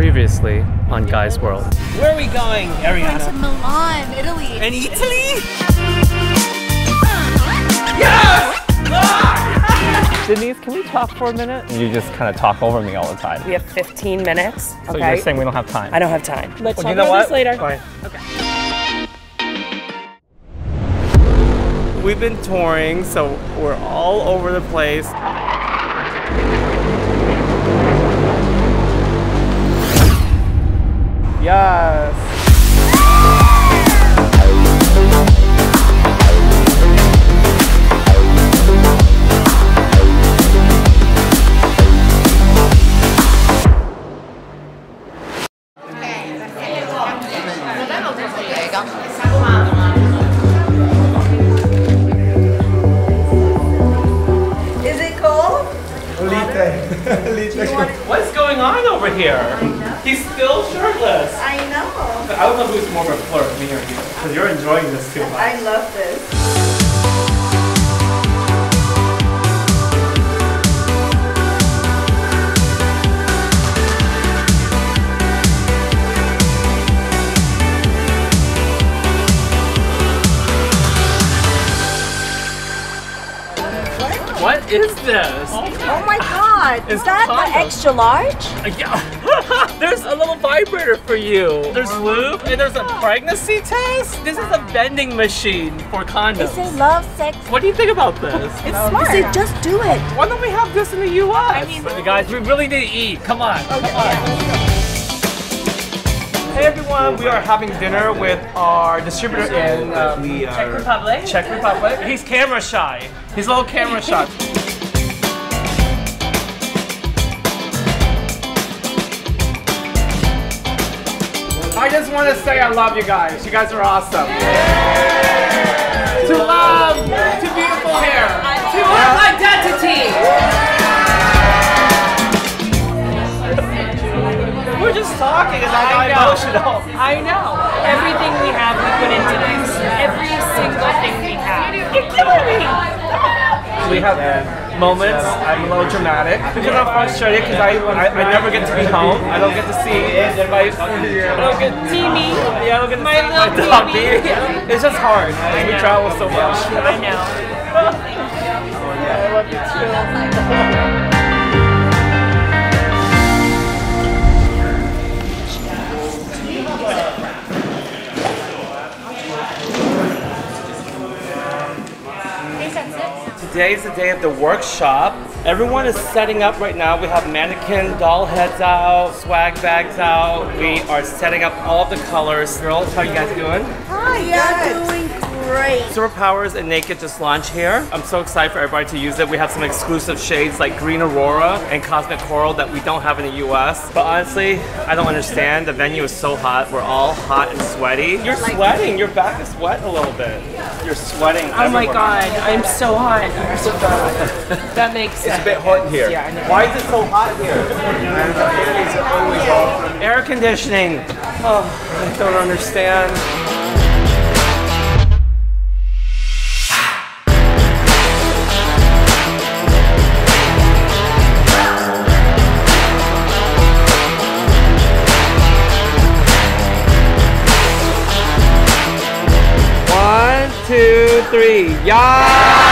Previously on Guy's World. Where are we going, We're going to Ariana? Milan, Italy. In Italy? Denise, can we talk for a minute? You just kind of talk over me all the time. We have 15 minutes. So Okay. you're saying we don't have time? I don't have time. Let's Well, talk you know about what? this later. Fine. We've been touring, so we're all over the place. Yes. Is it cold? What's going on over here? He's still shirtless. I know. I don't know who's more of a flirt, me or you, because you're enjoying this too much. I love this. What is this? Oh my god. Is It's that condoms. the extra large? Yeah. there's a little vibrator for you. There's lube and there's a pregnancy test. This is a vending machine for condoms. It says love, sex. what do you think about this? It's smart. It said just do it. Why don't we have this in the U.S.? I mean, guys, we really need to eat. Come on, come on. Hey everyone, we are having dinner with our distributor in um, Czech Republic. Czech Republic. He's camera shy. He's a little camera shy. I just want to say I love you guys. You guys are awesome. To love, to beautiful hair, to our identity. We're just talking and I got emotional. I know. Everything we have, we put into this. Every single thing we have. You're killing me. We have moments. I'm a little dramatic because I'm frustrated because I, I I never get to be home. I don't get to see my I don't get Mimi. yeah I don't get to My see my. Baby. It's just hard. We travel so much. I know. Today is the day of the workshop. Everyone is setting up right now. We have mannequin doll heads out, swag bags out. We are setting up all the colors. Girls, how are you guys doing? Hi, doing great. Superpowers and Naked just launched here. I'm so excited for everybody to use it. We have some exclusive shades like Green Aurora and Cosmic Coral that we don't have in the US. But honestly, I don't understand. The venue is so hot. We're all hot and sweaty. You're sweating. Your back is wet a little bit. You're sweating. Oh my god, I'm so hot. I'm so hot. That makes sense. It's a bit hot in here. Yeah, I know. Why is it so hot here? Air conditioning. Oh, I don't understand. Two, three. Yeah!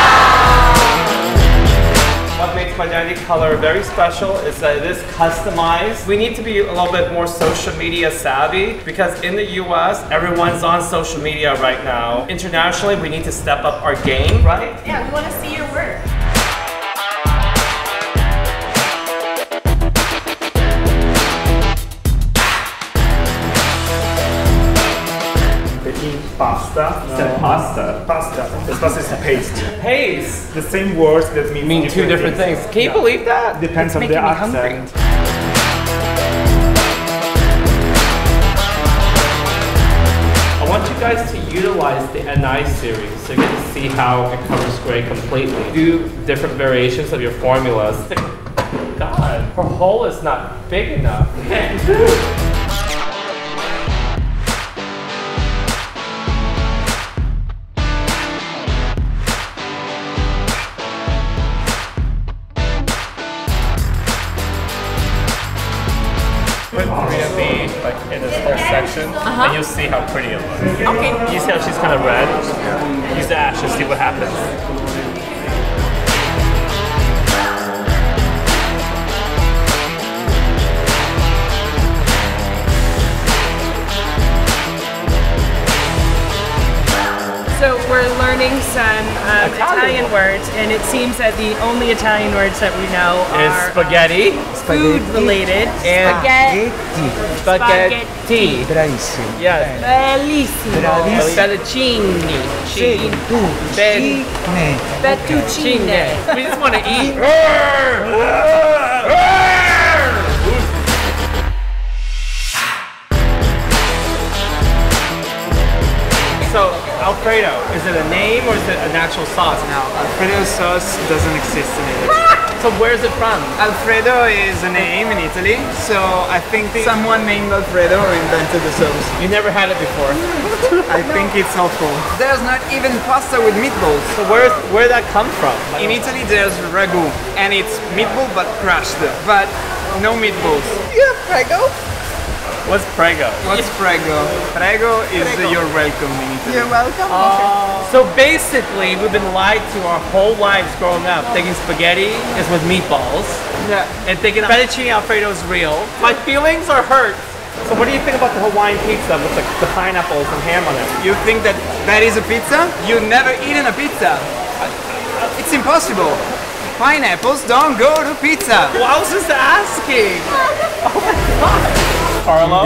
What makes Mydentity color very special is that it is customized. We need to be a little bit more social media savvy because in the US, everyone's on social media right now. Internationally, we need to step up our game, right? Yeah, we want to see pasta. Said pasta. Pasta. This pasta is paste. Pace The same words that mean, mean two different things. Can you believe that? Depends on the making me accent. I want you guys to utilize the NI series so you get to see how it covers gray completely. Do different variations of your formulas. God, her hole is not big enough. whole section, uh-huh. and you'll see how pretty it looks. Okay. You see how she's kind of red? Use the ash and see what happens. So we're learning some um, Italian words, and it seems that the only Italian words that we know Is are spaghetti food related. and Spaghetti. spaghetti. Bravissimo. Yes. Bellissimo. Bravissimo. Fettuccine. Cheese. Fettuccine. Fettuccine. We just want to eat. Alfredo, is it a name or is it an actual sauce? Now, Alfredo sauce doesn't exist in Italy. So, where's it from? Alfredo is a name in Italy, so I think someone named Alfredo invented the sauce. You never had it before. I think it's awful. There's not even pasta with meatballs. So, where's where would that come from? In Italy, there's ragu, and it's meatball but crushed, but no meatballs. Yeah, prego. What's prego? What's prego? Prego is uh, you're welcome in Italy. You're welcome. So basically, we've been lied to our whole lives growing up, thinking spaghetti is with meatballs, Yeah. and thinking fettuccine alfredo is real. My feelings are hurt. So what do you think about the Hawaiian pizza with the, the pineapples and ham on it? You think that that is a pizza? You've never eaten a pizza. It's impossible. Pineapples don't go to pizza. Well, I was just asking. Oh my god. Carlo,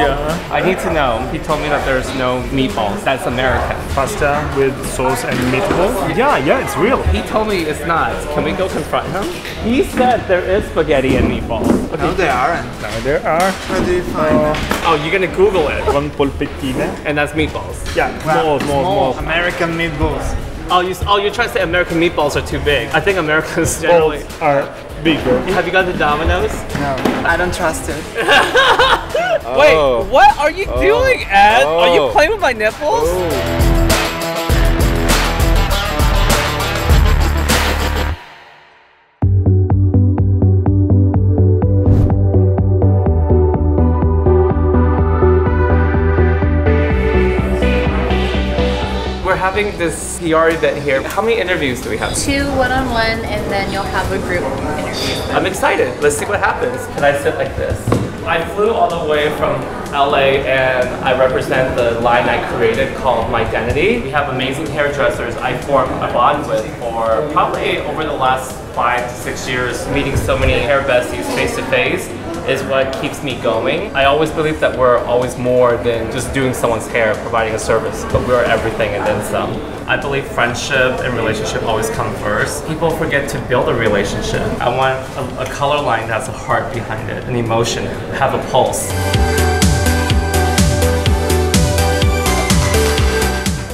I need to know. He told me that there's no meatballs. That's American. Pasta with sauce and meatballs? Yeah, yeah, it's real. He told me it's not. Can we go confront him? He said there is spaghetti and meatballs. No, they aren't. Now there are How do you find uh, that? Oh, you're gonna Google it. one polpettine. And that's meatballs. Yeah, More, more, more. American meatballs. Oh, you, oh, you're trying to say American meatballs are too big. I think Americans generally. Balls are bigger. Have you got the Domino's? No, I don't trust it. Wait, oh. what are you oh. doing, Ed? Are you Oh. playing with my nipples? Oh. We're having this PR event here. How many interviews do we have? Two one-on-one, and then you'll have a group interview. I'm excited. Let's see what happens. Can I sit like this? I flew all the way from LA and I represent the line I created called Mydentity. We have amazing hairdressers I formed a bond with for probably over the last five to six years, meeting so many hair besties face to face is what keeps me going. I always believe that we're always more than just doing someone's hair, providing a service, but we're everything and then some. I believe friendship and relationship always come first. People forget to build a relationship. I want a, a color line that has a heart behind it, an emotion, have a pulse.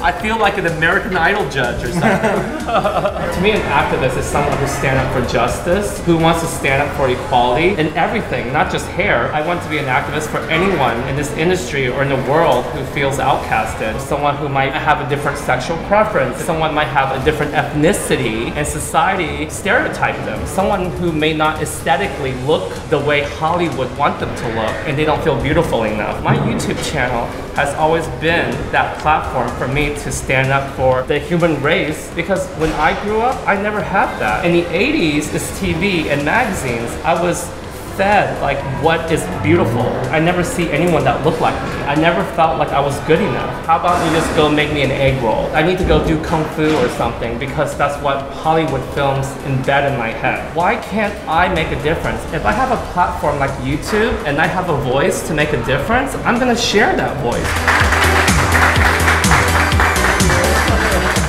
I feel like an American Idol judge or something. to me, an activist is someone who stands up for justice, who wants to stand up for equality in everything, not just hair. I want to be an activist for anyone in this industry or in the world who feels outcasted. Someone who might have a different sexual preference, someone might have a different ethnicity, and society stereotype them. Someone who may not aesthetically look the way Hollywood want them to look, and they don't feel beautiful enough. My YouTube channel has always been that platform for me to stand up for the human race because when I grew up, I never had that. In the 80s, it's TV and magazines. I was fed like what is beautiful. I never see anyone that looked like me. I never felt like I was good enough. How about you just go make me an egg roll? I need to go do kung fu or something because that's what Hollywood films embed in my head. Why can't I make a difference? If I have a platform like YouTube and I have a voice to make a difference, I'm gonna share that voice.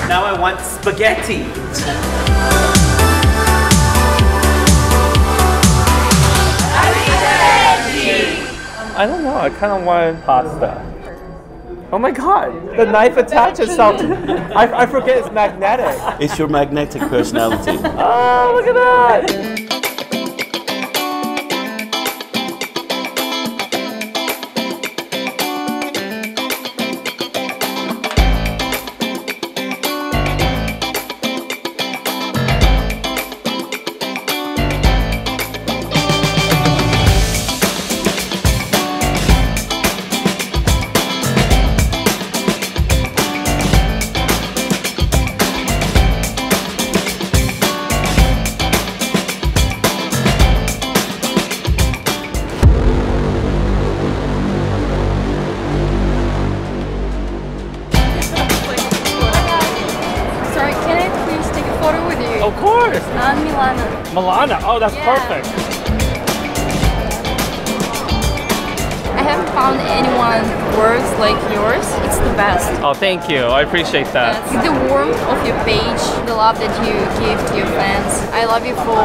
Now I want spaghetti. I don't know. I kind of want pasta. Oh my god! The knife attaches itself. To, I, I forget it's magnetic. It's your magnetic personality. Oh, look at that! Milana. Oh, that's Yeah. perfect. I haven't found anyone works like yours. It's the best. Oh, thank you. I appreciate that. The warmth of your page, the love that you give to your fans. I love you for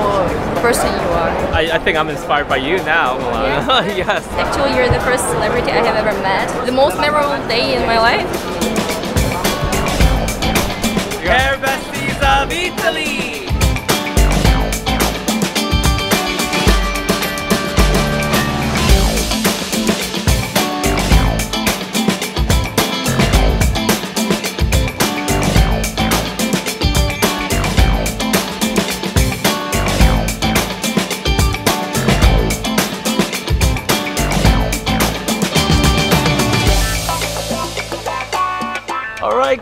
the person you are. I, I think I'm inspired by you now, Milana. yes. Actually, you're the first celebrity I have ever met. The most memorable day in my life. Hair besties of Italy.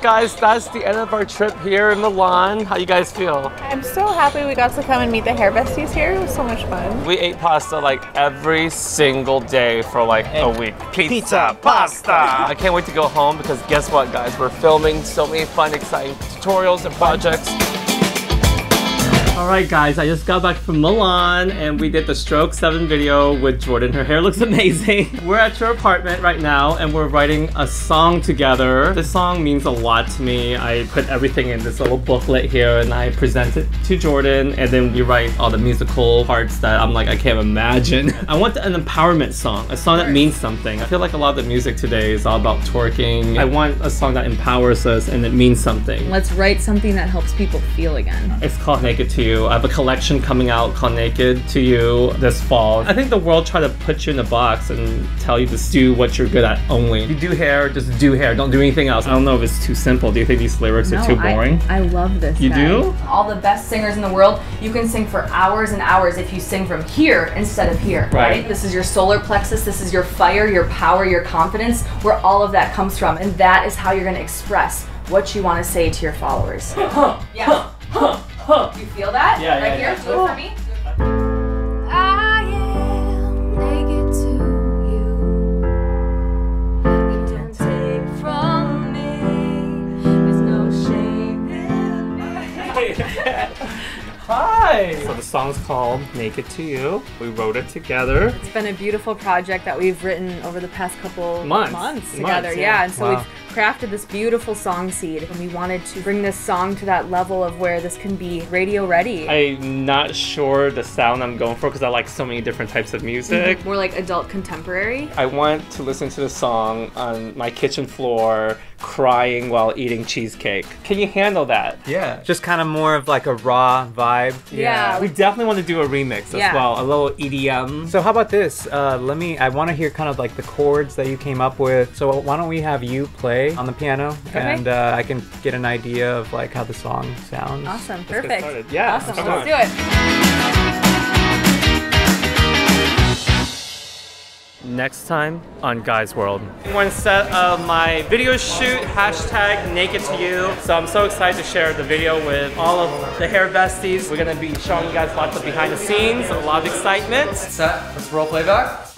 Guys, that's the end of our trip here in Milan. How you guys feel? I'm so happy we got to come and meet the hair besties here. It was so much fun. We ate pasta like every single day for like a week. Pizza, pasta. I can't wait to go home because guess what, guys? We're filming so many fun, exciting tutorials and projects. All right, guys, I just got back from Milan and we did the Stroke 7 video with Jordan. Her hair looks amazing. We're at your apartment right now and we're writing a song together. This song means a lot to me. I put everything in this little booklet here and I present it to Jordan and then we write all the musical parts that I'm like, I can't imagine. I want an empowerment song, a song that means something. I feel like a lot of the music today is all about twerking. I want a song that empowers us and it means something. Let's write something that helps people feel again. It's called Naked to You. I have a collection coming out called Naked to You this fall. I think the world tried to put you in a box and tell you to do what you're good at only. You do hair, just do hair. Don't do anything else. I don't know if it's too simple. Do you think these lyrics are too boring? I, I love this. You guy. do? All the best singers in the world, you can sing for hours and hours if you sing from here instead of here, Right. right? This is your solar plexus, this is your fire, your power, your confidence, where all of that comes from. And that is how you're going to express what you want to say to your followers. yeah. You feel that? Yeah, right yeah, here? yeah. Do it for me. I am naked to you. You don't take from me. There's no shame in me. Hi! So the song's called Naked to You. We wrote it together. It's been a beautiful project that we've written over the past couple Months. months Months, together. yeah. yeah. and so Wow. we've crafted this beautiful song seed, and we wanted to bring this song to that level of where this can be radio ready. I'm not sure the sound I'm going for because I like so many different types of music. More like adult contemporary. I want to listen to the song on my kitchen floor, crying while eating cheesecake. Can you handle that? Yeah, just kind of more of like a raw vibe. Yeah. We definitely want to do a remix as Yeah. well, a little EDM. So how about this? Uh, let me. I want to hear kind of like the chords that you came up with. So why don't we have you play on the piano, and uh, I can get an idea of like how the song sounds. Awesome, get perfect. Yeah, awesome. come Let's on. do it. Next time on Guy's World. One set of my video shoot, hashtag naked to you. So I'm so excited to share the video with all of the hair besties. We're gonna be showing you guys lots of behind the scenes, a lot of excitement. Set. Let's roll playback.